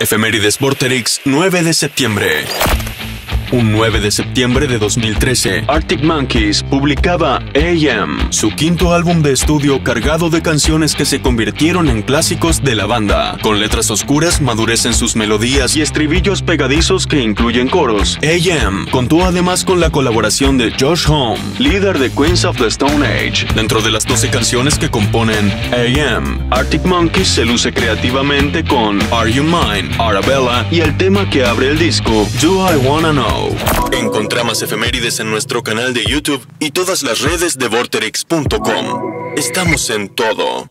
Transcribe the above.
Efemérides Vorterix, 9 de septiembre. Un 9 de septiembre de 2013, Arctic Monkeys publicaba AM, su quinto álbum de estudio cargado de canciones que se convirtieron en clásicos de la banda, con letras oscuras, madurez en sus melodías y estribillos pegadizos que incluyen coros. AM contó además con la colaboración de Josh Home, líder de Queens of the Stone Age. Dentro de las 12 canciones que componen AM, Arctic Monkeys se luce creativamente con Are You Mine, Arabella y el tema que abre el disco, Do I Wanna Know. Encontramos efemérides en nuestro canal de YouTube y todas las redes de Vorterix.com. Estamos en todo.